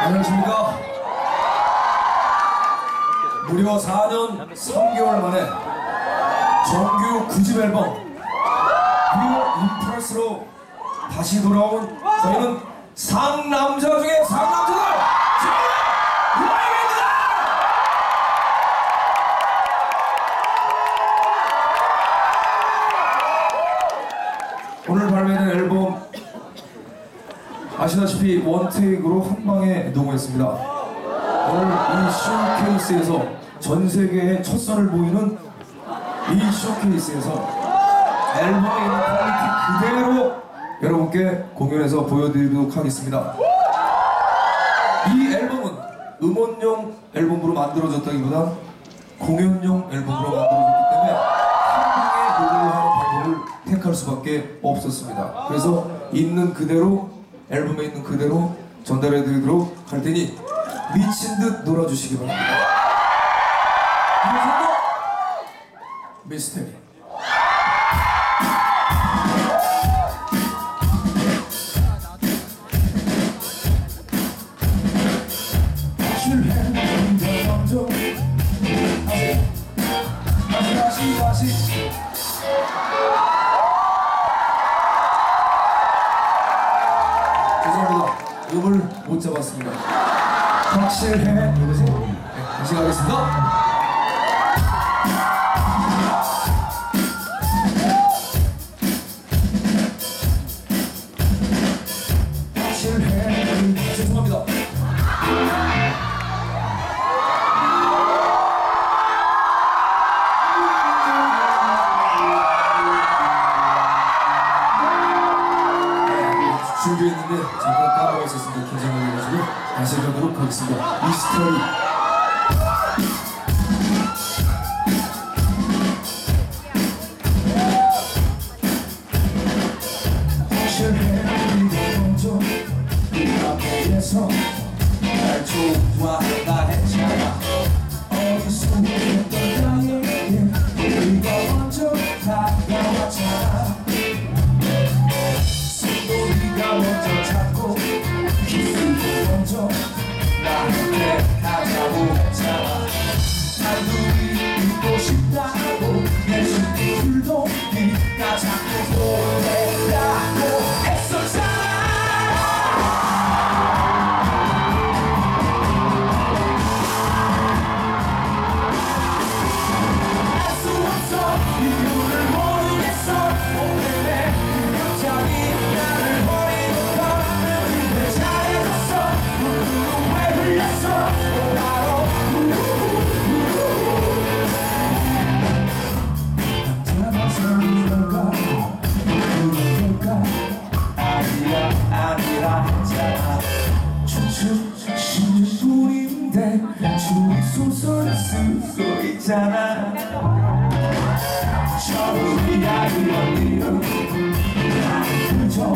안녕하십니까. 무려 4년 3개월 만에 정규 9집 앨범 Reel Impulse로 다시 돌아온 저희는 상남자 중에 상남자들 오늘 발매된 앨범 아시다시피 one take로 한 방에 녹음했습니다. 오늘 이 쇼케이스에서 전 세계의 첫 선을 보이는 이 쇼케이스에서 앨범에 있는 quality 그대로 여러분께 공연해서 보여드리도록 하겠습니다. 이 앨범은 음원용 앨범으로 만들어졌다기보다 공연용 앨범으로 만들어졌기 때문에 한 방에 녹음을 하는 방법을 택할 수밖에 없었습니다. 그래서 있는 그대로 앨범에 있는 그대로 전달해 드리도록 할 테니 미친 듯 놀아주시기 바랍니다. 이어서도 미스테리. 다시 다시 다시 음을 못 잡았습니다. 확실해. 네, 다시 가겠습니다. 준비했는데 잠깐 까먹어 있었습니다. 긴장을 해가지고 다시 가도록 하겠습니다. 먼저 그 앞에서 날 우리가 먼저 다가왔잖아 소설 쓰고 있잖아. 일은 나는 그저